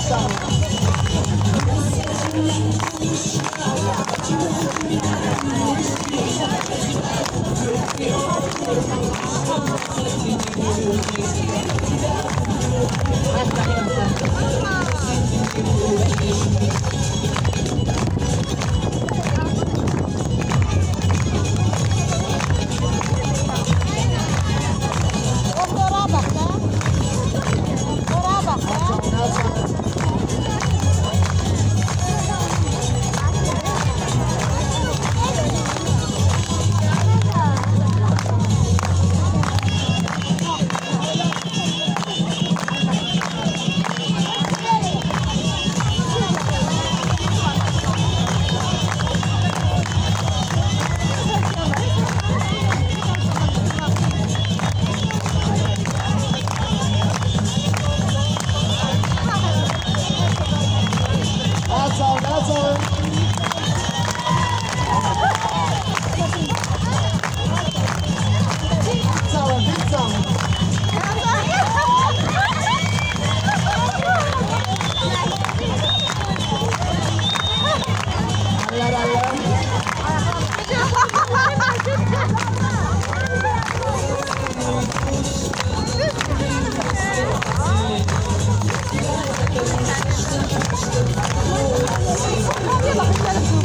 した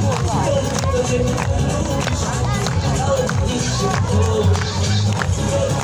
我知道你怕草的你在这你到